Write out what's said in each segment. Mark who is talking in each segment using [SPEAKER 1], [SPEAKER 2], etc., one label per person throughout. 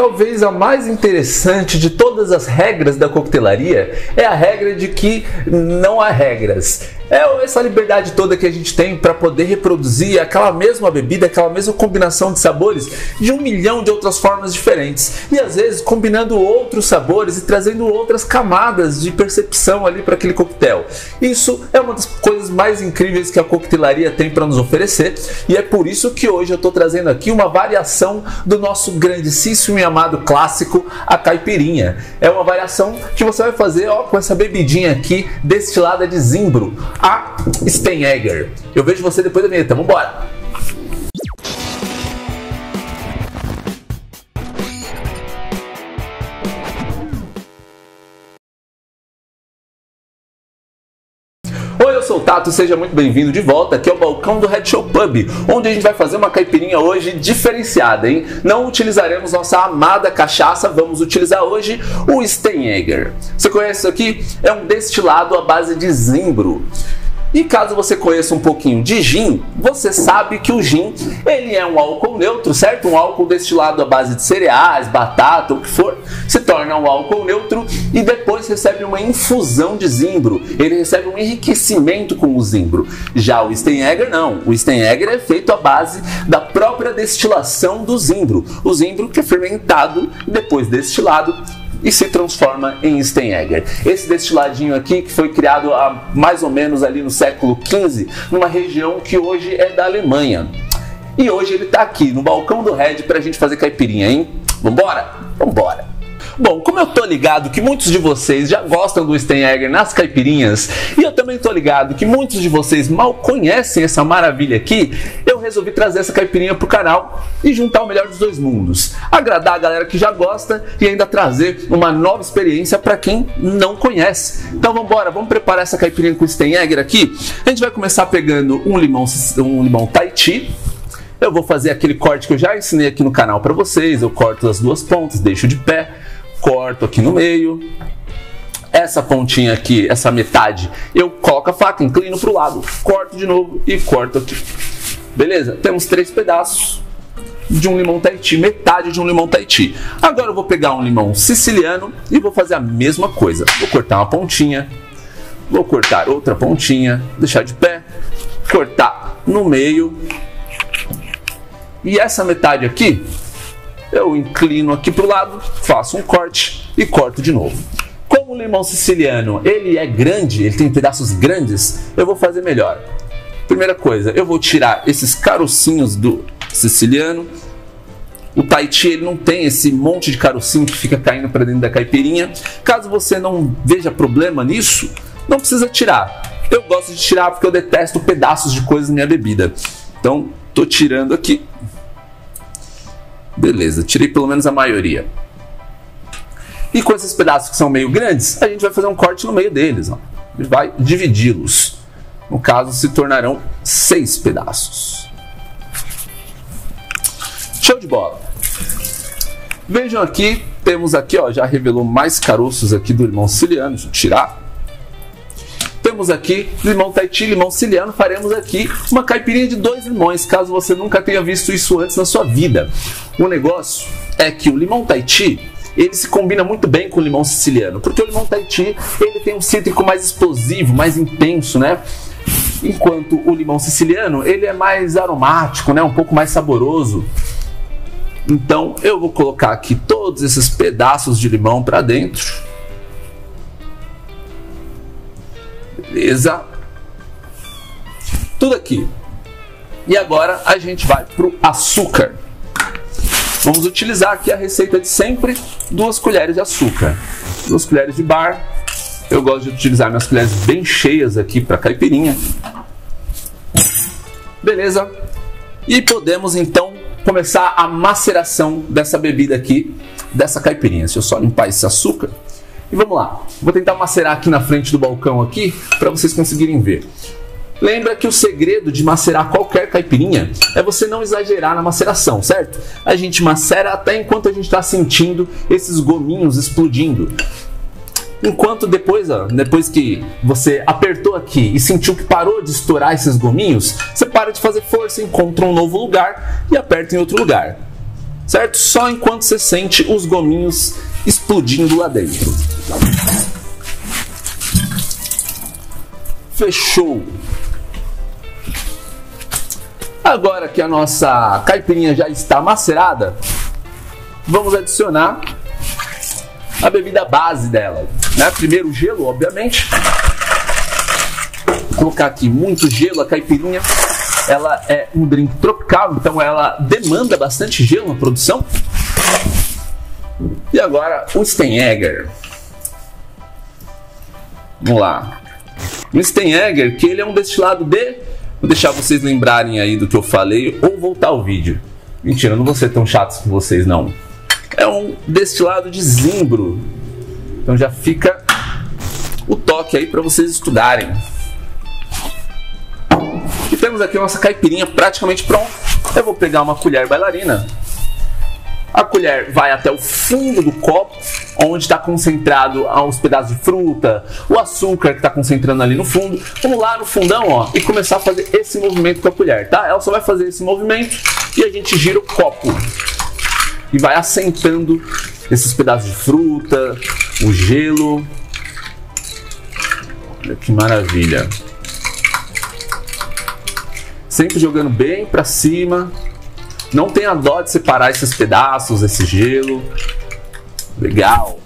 [SPEAKER 1] talvez a mais interessante de todas as regras da coquetelaria é a regra de que não há regras. É essa liberdade toda que a gente tem para poder reproduzir aquela mesma bebida, aquela mesma combinação de sabores de um milhão de outras formas diferentes. E às vezes combinando outros sabores e trazendo outras camadas de percepção ali para aquele coquetel. Isso é uma das coisas mais incríveis que a coquetelaria tem para nos oferecer e é por isso que hoje eu estou trazendo aqui uma variação do nosso grandíssimo e amado clássico, a caipirinha. É uma variação que você vai fazer ó, com essa bebidinha aqui destilada de zimbro a Steinegger. Eu vejo você depois da vinheta. Vambora! Sou o Tato, seja muito bem-vindo de volta aqui ao balcão do Red Show Pub, onde a gente vai fazer uma caipirinha hoje diferenciada, hein? Não utilizaremos nossa amada cachaça, vamos utilizar hoje o Steinegger. Você conhece isso aqui? É um destilado à base de zimbro. E caso você conheça um pouquinho de gin, você sabe que o gin ele é um álcool neutro, certo? Um álcool destilado à base de cereais, batata, o que for, se torna um álcool neutro e depois recebe uma infusão de zimbro. Ele recebe um enriquecimento com o zimbro. Já o Steinegger não. O Steinegger é feito à base da própria destilação do zimbro. O zimbro que é fermentado depois destilado e se transforma em Steinegger. Esse destiladinho aqui que foi criado há mais ou menos ali no século XV, numa região que hoje é da Alemanha. E hoje ele está aqui no balcão do Red para a gente fazer caipirinha, hein? Vambora? Vambora! Bom, como eu tô ligado que muitos de vocês já gostam do Steinegger nas caipirinhas, e eu também tô ligado que muitos de vocês mal conhecem essa maravilha aqui, resolvi trazer essa caipirinha pro canal e juntar o melhor dos dois mundos. Agradar a galera que já gosta e ainda trazer uma nova experiência para quem não conhece. Então vamos embora, vamos preparar essa caipirinha com Steinegger aqui. A gente vai começar pegando um limão, um limão Tahiti, eu vou fazer aquele corte que eu já ensinei aqui no canal para vocês. Eu corto as duas pontas, deixo de pé, corto aqui no meio. Essa pontinha aqui, essa metade, eu coloco a faca, inclino para o lado, corto de novo e corto aqui. Beleza? Temos três pedaços de um limão Tahiti, metade de um limão Tahiti. Agora eu vou pegar um limão siciliano e vou fazer a mesma coisa. Vou cortar uma pontinha, vou cortar outra pontinha, deixar de pé, cortar no meio e essa metade aqui, eu inclino aqui para o lado, faço um corte e corto de novo. Como o limão siciliano ele é grande, ele tem pedaços grandes, eu vou fazer melhor. Primeira coisa, eu vou tirar esses carocinhos do siciliano. O Tahiti ele não tem esse monte de carocinho que fica caindo para dentro da caipirinha. Caso você não veja problema nisso, não precisa tirar. Eu gosto de tirar porque eu detesto pedaços de coisas na minha bebida. Então, tô tirando aqui. Beleza, tirei pelo menos a maioria. E com esses pedaços que são meio grandes, a gente vai fazer um corte no meio deles. Ó. Vai dividi-los. No caso, se tornarão seis pedaços. Show de bola. Vejam aqui, temos aqui, ó, já revelou mais caroços aqui do limão siciliano. Deixa eu tirar. Temos aqui limão Tahiti, limão siciliano. Faremos aqui uma caipirinha de dois limões, caso você nunca tenha visto isso antes na sua vida. O negócio é que o limão Tahiti ele se combina muito bem com o limão siciliano, porque o limão Tahiti ele tem um cítrico mais explosivo, mais intenso, né? Enquanto o limão siciliano ele é mais aromático, né? Um pouco mais saboroso. Então eu vou colocar aqui todos esses pedaços de limão para dentro. Beleza? Tudo aqui. E agora a gente vai pro açúcar. Vamos utilizar aqui a receita de sempre, duas colheres de açúcar, duas colheres de bar. Eu gosto de utilizar minhas colheres bem cheias aqui para caipirinha. Beleza? E podemos então começar a maceração dessa bebida aqui, dessa caipirinha. Deixa eu só limpar esse açúcar. E vamos lá. Vou tentar macerar aqui na frente do balcão aqui para vocês conseguirem ver. Lembra que o segredo de macerar qualquer caipirinha é você não exagerar na maceração, certo? A gente macera até enquanto a gente está sentindo esses gominhos explodindo. Enquanto depois, ó, depois que você apertou aqui e sentiu que parou de estourar esses gominhos, você para de fazer força, encontra um novo lugar e aperta em outro lugar. certo? Só enquanto você sente os gominhos explodindo lá dentro. Fechou. Agora que a nossa caipirinha já está macerada, vamos adicionar a bebida base dela. Né? Primeiro o gelo, obviamente. Vou colocar aqui muito gelo, a caipirinha ela é um drink tropical, então ela demanda bastante gelo na produção. E agora o Steinegger. Vamos lá. O Steinegger, que ele é um destilado de... Vou deixar vocês lembrarem aí do que eu falei ou voltar ao vídeo. Mentira, não vou ser tão chato com vocês não. É um destilado de zimbro. Então já fica o toque aí para vocês estudarem. E temos aqui a nossa caipirinha praticamente pronta. Eu vou pegar uma colher bailarina a colher vai até o fundo do copo, onde está concentrado os pedaços de fruta, o açúcar que está concentrando ali no fundo. Vamos lá no fundão ó, e começar a fazer esse movimento com a colher, tá? Ela só vai fazer esse movimento e a gente gira o copo e vai assentando esses pedaços de fruta, o gelo. Olha que maravilha! Sempre jogando bem para cima não tenha dó de separar esses pedaços, esse gelo. Legal.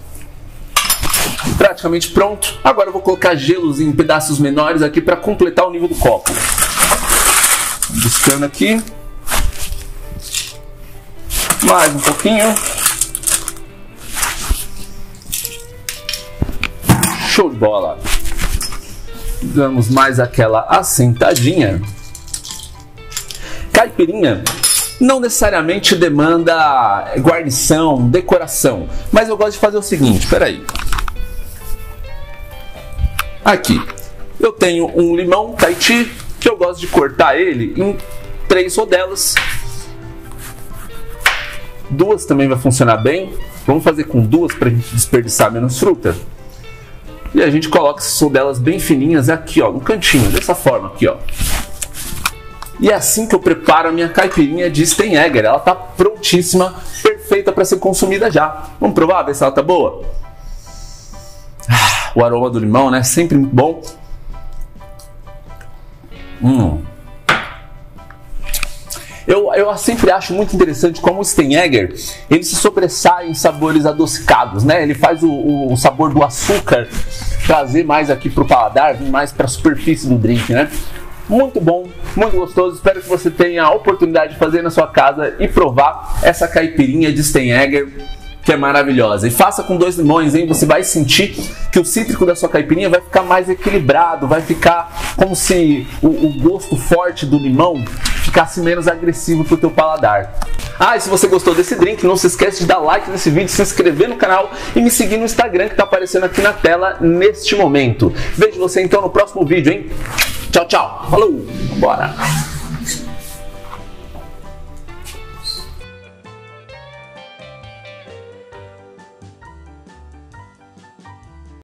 [SPEAKER 1] Praticamente pronto. Agora eu vou colocar gelos em pedaços menores aqui para completar o nível do copo. Buscando aqui. Mais um pouquinho. Show de bola. Damos mais aquela assentadinha. Caipirinha não necessariamente demanda guarnição, decoração, mas eu gosto de fazer o seguinte, peraí. Aqui, eu tenho um limão Tahiti que eu gosto de cortar ele em três rodelas. Duas também vai funcionar bem. Vamos fazer com duas para a gente desperdiçar menos fruta. E a gente coloca essas rodelas bem fininhas aqui, ó, no cantinho, dessa forma aqui, ó. E é assim que eu preparo a minha caipirinha de Steinegger. Ela está prontíssima, perfeita para ser consumida já. Vamos provar, ver se ela tá boa? Ah, o aroma do limão, né? Sempre muito bom. Hum. Eu, eu sempre acho muito interessante como o Steinegger ele se sobressai em sabores adocicados, né? Ele faz o, o, o sabor do açúcar trazer mais aqui para o paladar, vir mais para a superfície do drink, né? muito bom, muito gostoso. Espero que você tenha a oportunidade de fazer na sua casa e provar essa caipirinha de Steinegger que é maravilhosa. E faça com dois limões, hein? Você vai sentir que o cítrico da sua caipirinha vai ficar mais equilibrado, vai ficar como se o, o gosto forte do limão ficasse menos agressivo pro teu paladar. Ah, e se você gostou desse drink, não se esquece de dar like nesse vídeo, se inscrever no canal e me seguir no Instagram que está aparecendo aqui na tela neste momento. Vejo você então no próximo vídeo, hein? Tchau, tchau. Falou. Bora.